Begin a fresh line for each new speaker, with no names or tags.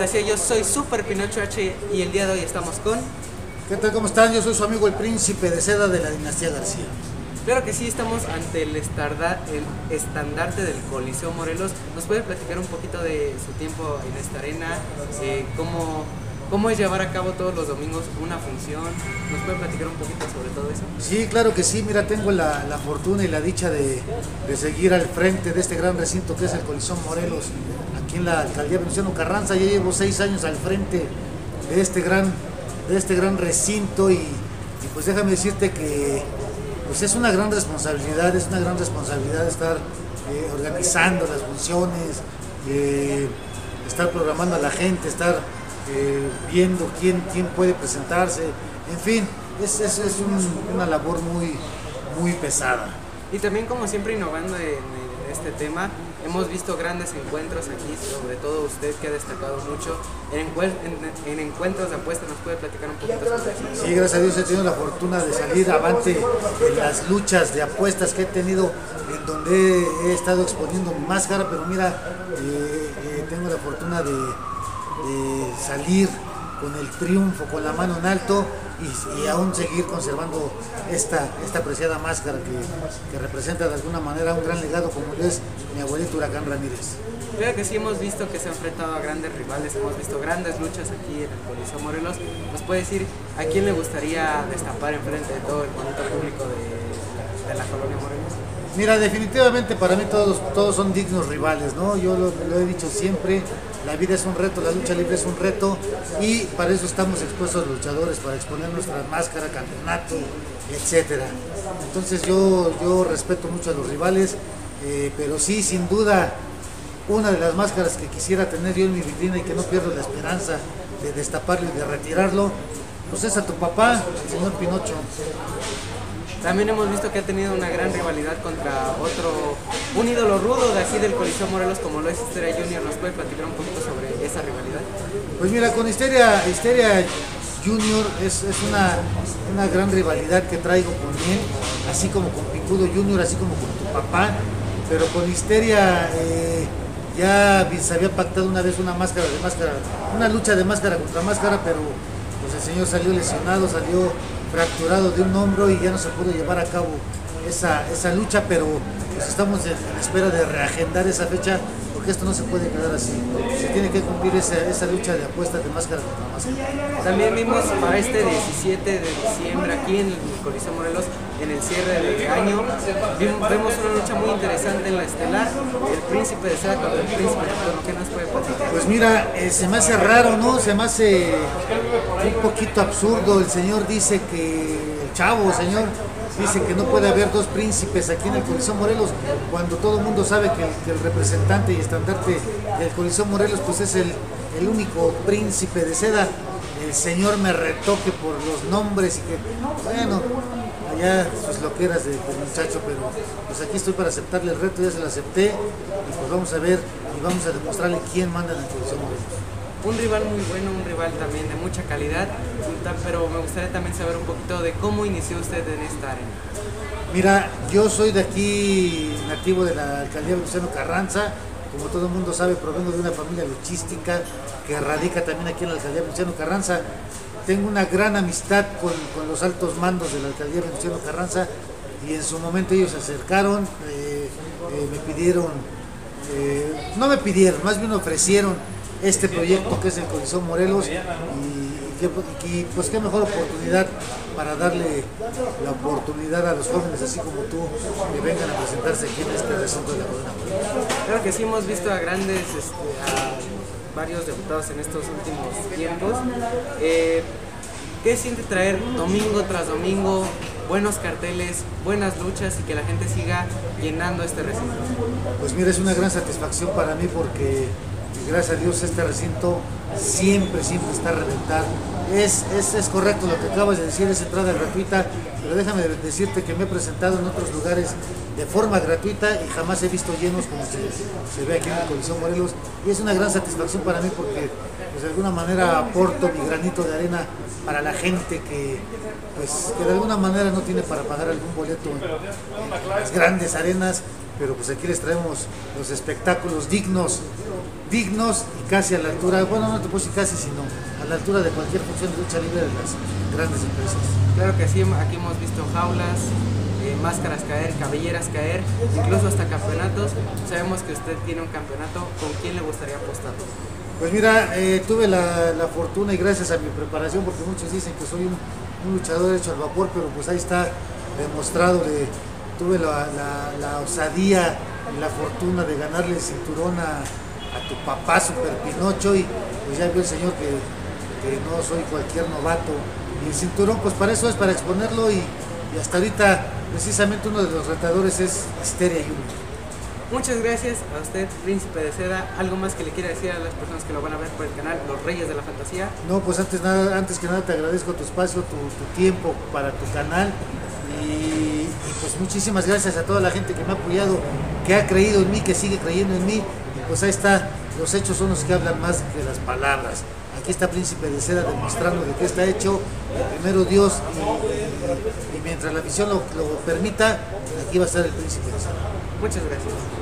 Fantasía. Yo soy Super Pinocho H y el día de hoy estamos con.
¿Qué tal? ¿Cómo están? Yo soy su amigo el príncipe de seda de la dinastía García.
Claro que sí, estamos ante el, estarda- el estandarte del Coliseo Morelos. ¿Nos puede platicar un poquito de su tiempo en esta arena? Eh, cómo, ¿Cómo es llevar a cabo todos los domingos una función? ¿Nos puede platicar un poquito sobre todo eso?
Sí, claro que sí. Mira, tengo la, la fortuna y la dicha de, de seguir al frente de este gran recinto que es el Coliseo Morelos, aquí en la alcaldía Venustiano Carranza. Ya llevo seis años al frente de este gran, de este gran recinto y, y pues déjame decirte que pues es una gran responsabilidad, es una gran responsabilidad estar eh, organizando las funciones, eh, estar programando a la gente, estar eh, viendo quién, quién puede presentarse, en fin, es, es, es un- una labor muy, muy pesada.
Y también como siempre innovando en, en este tema, hemos visto grandes encuentros aquí, sobre todo usted que ha destacado mucho en, en- en encuentros de apuestas, ¿nos puede platicar un poquito sobre eso?
Sí, gracias a Dios he tenido la fortuna de salir avante en las luchas de apuestas que he tenido, en donde he estado exponiendo mi máscara, pero mira, eh, eh, tengo la fortuna de, de salir con el triunfo, con la mano en alto y, y aún seguir conservando esta, esta apreciada máscara que, que representa de alguna manera un gran legado como lo es mi abuelito Huracán Ramírez.
Claro que sí hemos visto que se ha enfrentado a grandes rivales, hemos visto grandes luchas aquí en el Coliseo Morelos. ¿Nos puede decir a quién le gustaría destapar en frente de todo el bonito público de, de la colonia Morelos?
Mira, definitivamente para mí todos, todos son dignos rivales, ¿no? Yo lo, lo he dicho siempre, la vida es un reto, la lucha libre es un reto y para eso estamos expuestos los luchadores, para exponer nuestra máscara, campeonato, etcétera. Entonces yo, yo respeto mucho a los rivales, eh, pero sí, sin duda, una de las máscaras que quisiera tener yo en mi vitrina y que no pierdo la esperanza de destaparlo y de retirarlo, pues es a tu papá, el señor Pinocho.
También hemos visto que ha tenido una gran rivalidad contra otro, un ídolo rudo de aquí del Coliseo Morelos como lo es Histeria Junior. ¿Nos puede platicar un poquito sobre esa rivalidad?
Pues mira, con Histeria, Histeria Junior es, es una, una gran rivalidad que traigo con él, así como con Picudo Junior, así como con tu papá, pero con Histeria eh, ya se había pactado una vez una máscara de máscara, una lucha de máscara contra máscara, pero pues el señor salió lesionado, salió fracturado de un hombro y ya no se pudo llevar a cabo esa, esa lucha, pero pues estamos en, espera de reagendar esa fecha porque esto no se puede quedar así. Se tiene que cumplir esa, esa lucha de apuestas de máscara contra máscara.
También vimos para este 17 de diciembre aquí en el Coliseo Morelos, en el cierre de año, vemos una lucha muy interesante en la estelar, el príncipe de Seda contra el príncipe de Toro. ¿Qué nos puede platicar?
Pues mira, eh, se me hace raro, ¿no? Se me hace un poquito absurdo. El señor dice que, el chavo, señor, dice que no puede haber dos príncipes aquí en el Coliseo Morelos, cuando todo el mundo sabe que el, representante y estandarte del Coliseo Morelos, pues es el, el único príncipe de seda. El señor me retoque por los nombres y que, bueno, allá sus loqueras de, del muchacho, pero pues aquí estoy para aceptarle el reto, ya se lo acepté y pues vamos a ver y vamos a demostrarle quién manda en el Coliseo Morelos.
Un rival muy bueno, un rival también de mucha calidad, pero me gustaría también saber un poquito de cómo inició usted en esta arena.
Mira, yo soy de aquí, nativo de la alcaldía Venustiano Carranza. Como todo el mundo sabe, provengo de una familia luchística que radica también aquí en la alcaldía Venustiano Carranza. Tengo una gran amistad con, los altos mandos de la alcaldía Venustiano Carranza y en su momento ellos se acercaron, eh, eh, me pidieron, eh, no me pidieron, más bien ofrecieron este proyecto que es el Coliseo Morelos y, y que- y pues qué mejor oportunidad para darle la oportunidad a los jóvenes así como tú que vengan a presentarse aquí en este recinto de la Corona.
Claro que sí hemos visto a grandes, este, a varios diputados en estos últimos tiempos. Eh, ¿Qué siente traer domingo tras domingo buenos carteles, buenas luchas y que la gente siga llenando este recinto?
Pues mira, es una gran satisfacción para mí porque gracias a Dios este recinto siempre, siempre está a reventar. Es, es, es correcto lo que acabas de decir, es entrada gratuita, pero déjame decirte que me he presentado en otros lugares de forma gratuita y jamás he visto llenos como se, ve aquí en el Coliseo Morelos. Y es una gran satisfacción para mí porque pues, de alguna manera aporto mi granito de arena para la gente que, pues, que de alguna manera no tiene para pagar algún boleto en, en las grandes arenas, pero pues aquí les traemos los espectáculos dignos dignos y casi a la altura, bueno, no te puedo decir casi, sino a la altura de cualquier función de lucha libre de las grandes empresas.
Claro que sí, aquí hemos visto jaulas, eh, máscaras caer, cabelleras caer, incluso hasta campeonatos. Sabemos que usted tiene un campeonato, ¿con quién le gustaría apostar?
Pues mira, eh, tuve la, la, fortuna y gracias a mi preparación, porque muchos dicen que soy un, un luchador hecho al vapor, pero pues ahí está demostrado, de, tuve la, la, la osadía y la fortuna de ganarle el cinturón a, a tu papá Super Pinocho y pues ya vio el señor que, que, no soy cualquier novato. Y el cinturón pues para eso es, para exponerlo y, y hasta ahorita precisamente uno de los retadores es Histeria Junior.
Muchas gracias a usted, Príncipe de Seda. ¿Algo más que le quiera decir a las personas que lo van a ver por el canal Los Reyes de la Fantasía?
No, pues antes, nada, antes que nada te agradezco tu espacio, tu, tu tiempo para tu canal y, y, pues muchísimas gracias a toda la gente que me ha apoyado, que ha creído en mí, que sigue creyendo en mí. Pues ahí está, los hechos son los que hablan más que las palabras. Aquí está Príncipe de Seda demostrando de qué está hecho, primero Dios y, y, mientras la visión lo, lo permita, aquí va a estar el Príncipe de Seda.
Muchas gracias.